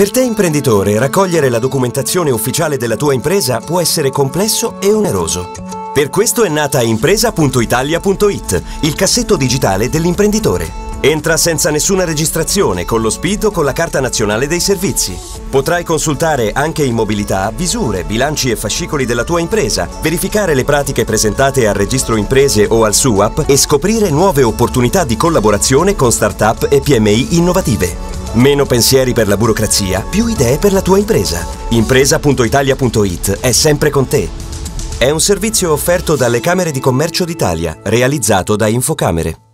Per te imprenditore, raccogliere la documentazione ufficiale della tua impresa può essere complesso e oneroso. Per questo è nata impresa.italia.it, il cassetto digitale dell'imprenditore. Entra senza nessuna registrazione, con lo SPID o con la Carta Nazionale dei Servizi. Potrai consultare anche in mobilità visure, bilanci e fascicoli della tua impresa, verificare le pratiche presentate al registro imprese o al SUAP e scoprire nuove opportunità di collaborazione con start-up e PMI innovative. Meno pensieri per la burocrazia, più idee per la tua impresa. Impresa.italia.it è sempre con te. È un servizio offerto dalle Camere di Commercio d'Italia, realizzato da Infocamere.